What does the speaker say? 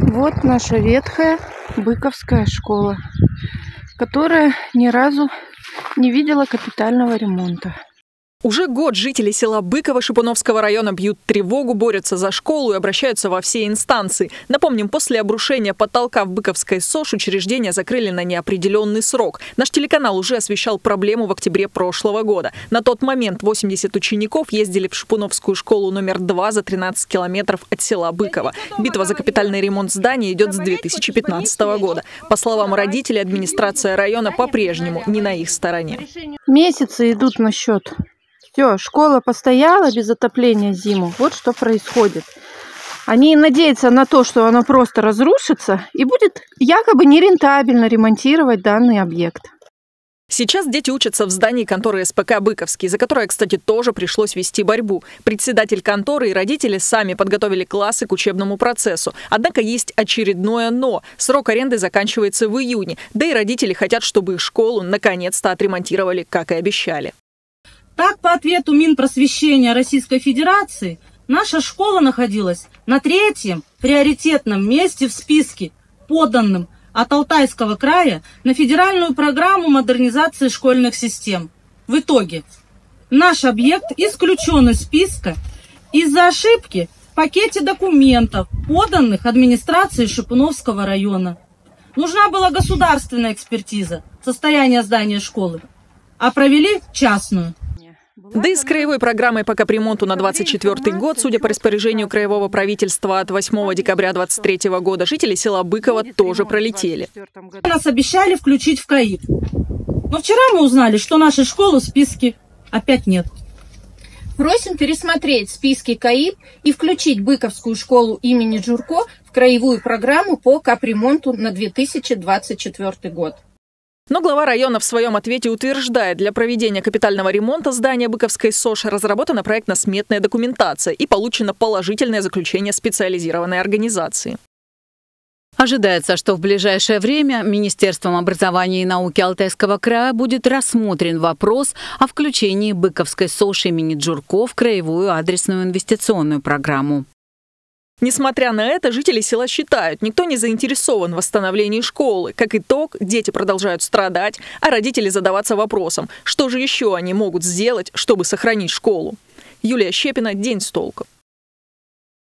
Вот наша ветхая Быковская школа, которая ни разу не видела капитального ремонта. Уже год жители села Быково Шипуновского района бьют тревогу, борются за школу и обращаются во все инстанции. Напомним, после обрушения потолка в Быковской СОЖ учреждение закрыли на неопределенный срок. Наш телеканал уже освещал проблему в октябре прошлого года. На тот момент 80 учеников ездили в Шипуновскую школу номер 2 за 13 километров от села Быково. Битва за капитальный ремонт здания идет с 2015 года. По словам родителей, администрация района по-прежнему не на их стороне. Месяцы идут на счет. Все, школа постояла без отопления зиму. Вот что происходит. Они надеются на то, что она просто разрушится и будет якобы нерентабельно ремонтировать данный объект. Сейчас дети учатся в здании конторы СПК «Быковский», за которое, кстати, тоже пришлось вести борьбу. Председатель конторы и родители сами подготовили классы к учебному процессу. Однако есть очередное «но». Срок аренды заканчивается в июне. Да и родители хотят, чтобы их школу наконец-то отремонтировали, как и обещали. Так, по ответу Минпросвещения Российской Федерации, наша школа находилась на третьем приоритетном месте в списке, поданном от Алтайского края на федеральную программу модернизации школьных систем. В итоге наш объект исключен из списка из-за ошибки в пакете документов, поданных администрацией Шипуновского района. Нужна была государственная экспертиза состояния здания школы, а провели частную. Да и с краевой программой по капремонту на 2024 год, судя по распоряжению краевого правительства от 8 декабря 2023 года, жители села Быкова тоже пролетели. Нас обещали включить в КАИП. Но вчера мы узнали, что нашей школы в списке опять нет. Просим пересмотреть списки КАИП и включить Быковскую школу имени Джурко в краевую программу по капремонту на 2024 год. Но глава района в своем ответе утверждает, для проведения капитального ремонта здания Быковской СОЖ разработана проектно-сметная документация и получено положительное заключение специализированной организации. Ожидается, что в ближайшее время Министерством образования и науки Алтайского края будет рассмотрен вопрос о включении Быковской СОЖ имени Джурко в краевую адресную инвестиционную программу. Несмотря на это, жители села считают, никто не заинтересован в восстановлении школы. Как итог, дети продолжают страдать, а родители задаваться вопросом, что же еще они могут сделать, чтобы сохранить школу. Юлия Щепина, День с толком.